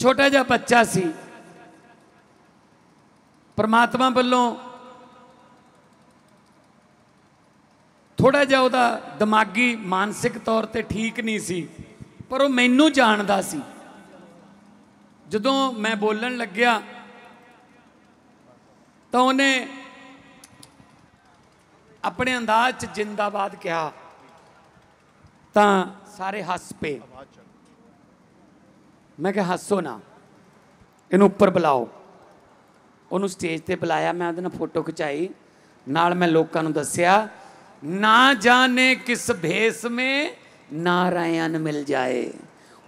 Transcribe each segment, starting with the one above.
ਛੋਟਾ ਜਿਹਾ ਬੱਚਾ ਸੀ। ਪਰਮਾਤਮਾ ਵੱਲੋਂ ਥੋੜਾ ਜਿਹਾ ਉਹਦਾ ਦਿਮਾਗੀ, ਮਾਨਸਿਕ ਤੌਰ ਤੇ ਠੀਕ ਨਹੀਂ ਸੀ, ਪਰ ਉਹ ਮੈਨੂੰ ਜਾਣਦਾ ਸੀ। ਜਦੋਂ ਮੈਂ ਬੋਲਣ ਲੱਗਿਆ, ਤਾਂ ਉਹਨੇ ਆਪਣੇ ਅੰਦਾਜ਼ ਚ ਜਿੰਦਾਬਾਦ ਕਿਹਾ, ਤਾਂ ਸਾਰੇ ਹੱਸ ਪਏ। ਮੈਂ ਕਿਹਾ, ਹੱਸੋ ਨਾ। ਇਹਨੂੰ ਉੱਪਰ ਬੁਲਾਓ। ਉਹਨੂੰ ਸਟੇਜ ਤੇ ਬੁਲਾਇਆ, ਮੈਂ ਉਹਦੇ ਨਾਲ ਫੋਟੋ ਖਿਚਾਈ। ਨਾਲ ਮੈਂ ਲੋਕਾਂ ਨੂੰ ਦੱਸਿਆ, ਨਾ ਜਾਣੇ ਕਿਸ ਭੇਸ ਮੇ ਨਾਰਾਇਣ ਮਿਲ ਜਾਏ।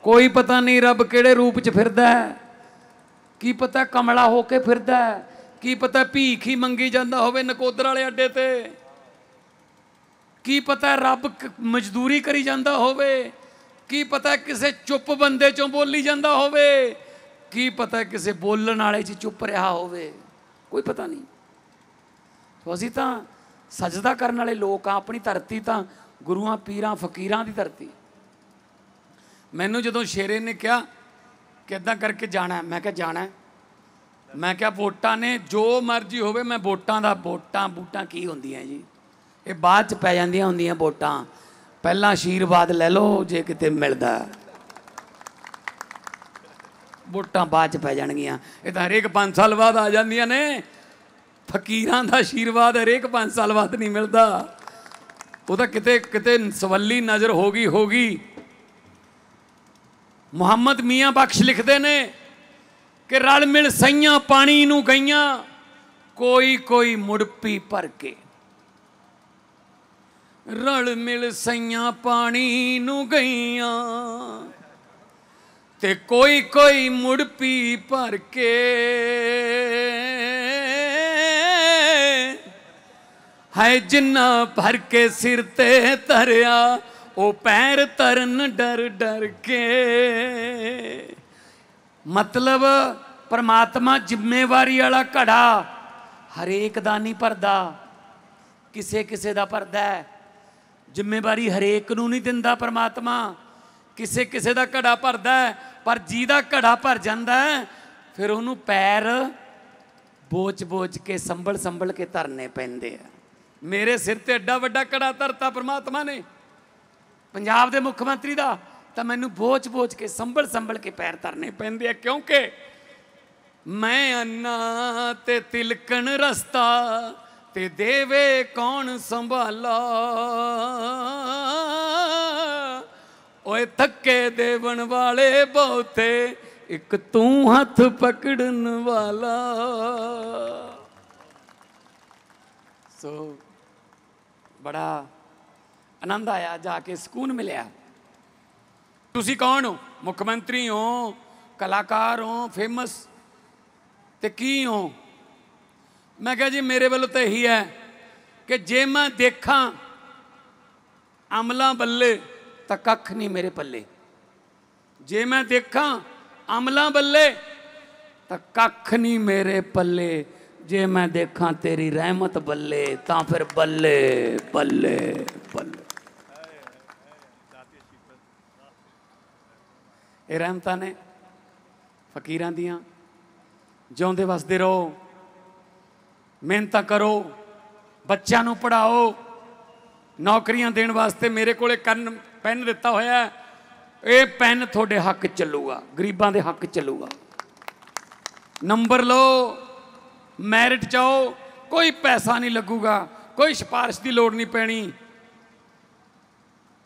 ਕੋਈ ਪਤਾ ਨਹੀਂ ਰੱਬ ਕਿਹੜੇ ਰੂਪ 'ਚ ਫਿਰਦਾ ਹੈ। ਕੀ ਪਤਾ ਕਮਲਾ ਹੋ ਕੇ ਫਿਰਦਾ ਹੈ। ਕੀ ਪਤਾ ਭੀਖ ਹੀ ਮੰਗੀ ਜਾਂਦਾ ਹੋਵੇ ਨਕੋਦਰ ਵਾਲੇ ਅੱਡੇ ਤੇ। ਕੀ ਪਤਾ ਰੱਬ ਮਜ਼ਦੂਰੀ ਕਰੀ ਜਾਂਦਾ ਹੋਵੇ। ਕੀ ਪਤਾ ਕਿਸੇ ਚੁੱਪ ਬੰਦੇ ਚੋਂ ਬੋਲੀ ਜਾਂਦਾ ਹੋਵੇ? ਕੀ ਪਤਾ ਕਿਸੇ ਬੋਲਣ ਵਾਲੇ 'ਚ ਚੁੱਪ ਰਿਹਾ ਹੋਵੇ? ਕੋਈ ਪਤਾ ਨਹੀਂ। ਸੋ ਅਸੀਂ ਤਾਂ ਸਜਦਾ ਕਰਨ ਵਾਲੇ ਲੋਕ ਆ ਆਪਣੀ ਧਰਤੀ ਤਾਂ ਗੁਰੂਆਂ, ਪੀਰਾਂ, ਫਕੀਰਾਂ ਦੀ ਧਰਤੀ। ਮੈਨੂੰ ਜਦੋਂ ਸ਼ੇਰੇ ਨੇ ਕਿਹਾ ਕਿ ਇਦਾਂ ਕਰਕੇ ਜਾਣਾ ਮੈਂ ਕਿਹਾ ਜਾਣਾ ਮੈਂ ਕਿਹਾ ਵੋਟਾਂ ਨੇ, ਜੋ ਮਰਜ਼ੀ ਹੋਵੇ, ਮੈਂ ਵੋਟਾਂ ਦਾ ਵੋਟਾਂ ਬੂਟਾਂ ਕੀ ਹੁੰਦੀਆਂ ਜੀ? ਇਹ ਬਾਅਦ ਚ ਪੈ ਜਾਂਦੀਆਂ ਹੁੰਦੀਆਂ ਵੋਟਾਂ। ਪਹਿਲਾਂ ਆਸ਼ੀਰਵਾਦ ਲੈ ਲਓ, ਜੇ ਕਿਤੇ ਮਿਲਦਾ। ਵੋਟਾਂ ਬਾਅਦ ਚ ਪੈ ਜਾਣਗੀਆਂ। ਇਹ ਤਾਂ ਹਰੇਕ 5 ਸਾਲ ਬਾਅਦ ਆ ਜਾਂਦੀਆਂ ਨੇ। ਫਕੀਰਾਂ ਦਾ ਆਸ਼ੀਰਵਾਦ ਹਰੇਕ 5 ਸਾਲ ਬਾਅਦ ਨਹੀਂ ਮਿਲਦਾ। ਉਹ ਤਾਂ ਕਿਤੇ ਕਿਤੇ ਸਵੱਲੀ ਨਜ਼ਰ ਹੋ ਗਈ ਹੋ ਗਈ। ਮੁਹੰਮਦ ਮੀਆਂ ਬਖਸ਼ ਲਿਖਦੇ ਨੇ ਕਿ ਰਲ ਮਿਲ ਸਈਆਂ ਪਾਣੀ ਨੂੰ ਗਈਆਂ ਕੋਈ ਕੋਈ ਮੁੜਪੀ ਭਰ ਕੇ। ਰਲ ਮਿਲ ਸਈਆਂ ਪਾਣੀ ਨੂੰ ਗਈਆਂ। ਤੇ ਕੋਈ ਕੋਈ ਮੁੜ ਪੀ ਭਰ ਕੇ। ਹੈ ਜਿੰਨਾ ਭਰ ਕੇ ਸਿਰ ਤੇ ਧਰਿਆ, ਉਹ ਪੈਰ ਤਰਨ ਡਰ ਡਰ ਕੇ। ਮਤਲਬ ਪਰਮਾਤਮਾ ਜ਼ਿੰਮੇਵਾਰੀ ਵਾਲਾ ਘੜਾ ਹਰੇਕ ਦਾ ਨਹੀਂ ਭਰਦਾ। ਕਿਸੇ ਕਿਸੇ ਦਾ ਭਰਦਾ ਹੈ। ਜ਼ਿੰਮੇਵਾਰੀ ਹਰੇਕ ਨੂੰ ਨਹੀਂ ਦਿੰਦਾ ਪਰਮਾਤਮਾ। ਕਿਸੇ ਕਿਸੇ ਦਾ ਘੜਾ ਭਰਦਾ ਪਰ ਜਿਹਦਾ ਘੜਾ ਭਰ ਜਾਂਦਾ ਫਿਰ ਉਹਨੂੰ ਪੈਰ ਬੋਚ-ਬੋਚ ਕੇ ਸੰਭਲ ਸੰਭਲ ਕੇ ਧਰਨੇ ਪੈਂਦੇ ਆ। ਮੇਰੇ ਸਿਰ ਤੇ ਐਡਾ ਵੱਡਾ ਘੜਾ ਧਰਤਾ ਪਰਮਾਤਮਾ ਨੇ। ਪੰਜਾਬ ਦੇ ਮੁੱਖ ਮੰਤਰੀ ਦਾ, ਤਾਂ ਮੈਨੂੰ ਬੋਚ-ਬੋਚ ਕੇ ਸੰਭਲ ਸੰਭਲ ਕੇ ਪੈਰ ਧਰਨੇ ਪੈਂਦੇ ਆ। ਕਿਉਂਕਿ ਮੈਂ ਅੰਨਾ ਤੇ ਤਿਲਕਣ ਰਸਤਾ ਤੇ ਦੇਵੇ ਕੌਣ ਸੰਭਾਲਾ? ਓਏ ਥੱਕੇ ਦੇਵਣ ਵਾਲੇ ਬਹੁਤੇ, ਇੱਕ ਤੂੰ ਹੱਥ ਪਕੜਨ ਵਾਲਾ। ਸੋ ਬੜਾ ਆਨੰਦ ਆਇਆ ਜਾ ਕੇ ਸਕੂਨ ਮਿਲਿਆ। ਤੁਸੀਂ ਕੌਣ ਹੋ? ਮੁੱਖ ਮੰਤਰੀ ਹੋ, ਕਲਾਕਾਰ ਹੋ ਫੇਮਸ ਤੇ ਕੀ ਹੋ? ਮੈਂ ਕਿਹਾ ਜੀ, ਮੇਰੇ ਵੱਲੋਂ ਤਾਂ ਇਹੀ ਹੈ ਕਿ ਜੇ ਮੈਂ ਦੇਖਾਂ ਅਮਲਾਂ ਬੱਲੇ ਤਾਂ ਕੱਖ ਨਹੀਂ ਮੇਰੇ ਪੱਲੇ। ਜੇ ਮੈਂ ਦੇਖਾਂ ਅਮਲਾਂ ਬੱਲੇ ਤਾਂ ਕੱਖ ਨਹੀਂ ਮੇਰੇ ਪੱਲੇ। ਜੇ ਮੈਂ ਦੇਖਾਂ ਤੇਰੀ ਰਹਿਮਤ ਬੱਲੇ ਤਾਂ ਫਿਰ ਬੱਲੇ ਬੱਲੇ ਬੱਲੇ। ਇਹ ਰਹਿਮਤਾਂ ਨੇ ਫਕੀਰਾਂ ਦੀਆਂ। ਜਿਉਂਦੇ ਵਸਦੇ ਰਹੋ। ਮਿਹਨਤਾਂ ਕਰੋ, ਬੱਚਿਆਂ ਨੂੰ ਪੜਾਓ ਨੌਕਰੀਆਂ ਦੇਣ ਵਾਸਤੇ ਮੇਰੇ ਕੋਲੇ ਕੰਨ, ਪੈਨ ਦਿੱਤਾ ਹੋਇਆ ਹੈ। ਇਹ ਪੈਨ ਤੁਹਾਡੇ ਹੱਕ ਚੱਲੂਗਾ, ਗਰੀਬਾਂ ਦੇ ਹੱਕ ਚੱਲੂਗਾ। ਨੰਬਰ ਲਓ, ਮੈਰਿਟ ਚਾਓ ਕੋਈ ਪੈਸਾ ਨਹੀਂ ਲੱਗੂਗਾ, ਕੋਈ ਸਿਫਾਰਿਸ਼ ਦੀ ਲੋੜ ਨਹੀਂ ਪੈਣੀ।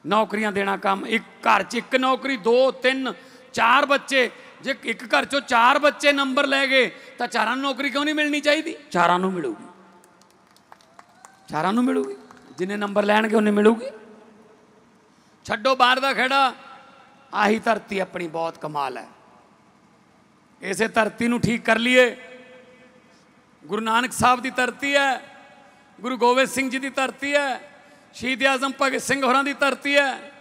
ਨੌਕਰੀਆਂ ਦੇਣਾ ਕੰਮ, ਇੱਕ ਘਰ 'ਚ ਇੱਕ ਨੌਕਰੀ, ਦੋ, ਤਿੰਨ, ਚਾਰ ਬੱਚੇ ਜੇ ਇੱਕ ਘਰ 'ਚੋਂ ਚਾਰ ਬੱਚੇ ਨੰਬਰ ਲੈ ਗਏ ਤਾਂ ਚਾਰਾਂ ਨੂੰ ਨੌਕਰੀ ਕਿਉਂ ਨਹੀਂ ਮਿਲਣੀ ਚਾਹੀਦੀ? ਚਾਰਾਂ ਨੂੰ ਮਿਲੂਗੀ। ਚਾਰਾਂ ਨੂੰ ਮਿਲੂਗੀ? ਜਿੰਨੇ ਨੰਬਰ ਲੈਣਗੇ ਉਹਨੇ ਮਿਲੂਗੀ। ਛੱਡੋ ਬਾਹਰ ਦਾ ਖੇੜਾ। ਆਹੀ ਧਰਤੀ ਆਪਣੀ ਬਹੁਤ ਕਮਾਲ ਹੈ। ਇਸੇ ਧਰਤੀ ਨੂੰ ਠੀਕ ਕਰ ਲਈਏ। ਗੁਰੂ ਨਾਨਕ ਸਾਹਿਬ ਦੀ ਧਰਤੀ ਹੈ। ਗੁਰੂ ਗੋਬਿੰਦ ਸਿੰਘ ਜੀ ਦੀ ਧਰਤੀ ਹੈ। ਸ਼ਹੀਦ ਆਜ਼ਮ ਭਗਤ ਸਿੰਘ ਹੋਰਾਂ ਦੀ ਧਰਤੀ ਹੈ।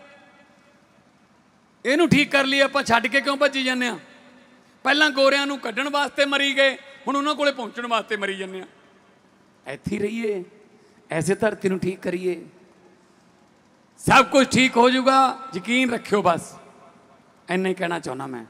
ਇਹਨੂੰ ਠੀਕ ਕਰ ਲਈਏ ਆਪਾਂ ਛੱਡ ਕੇ ਕਿਉਂ ਭੱਜੀ ਜਾਂਦੇ ਆ ਪਹਿਲਾਂ ਗੋਰਿਆਂ ਨੂੰ ਕੱਢਣ ਵਾਸਤੇ ਮਰੀ ਗਏ, ਹੁਣ ਉਹਨਾਂ ਕੋਲੇ ਪਹੁੰਚਣ ਵਾਸਤੇ ਮਰੀ ਜਾਂਦੇ ਆ ਇੱਥੇ ਰਹੀਏ, ਐਸੇ ਧਰਤੀ ਨੂੰ ਠੀਕ ਕਰੀਏ। ਸਭ ਕੁਝ ਠੀਕ ਹੋ ਜਾਊਗਾ, ਯਕੀਨ ਰੱਖਿਓ ਬਸ, ਇੰਨਾ ਹੀ ਕਹਿਣਾ ਚਾਹੁੰਦਾ ਮੈਂ।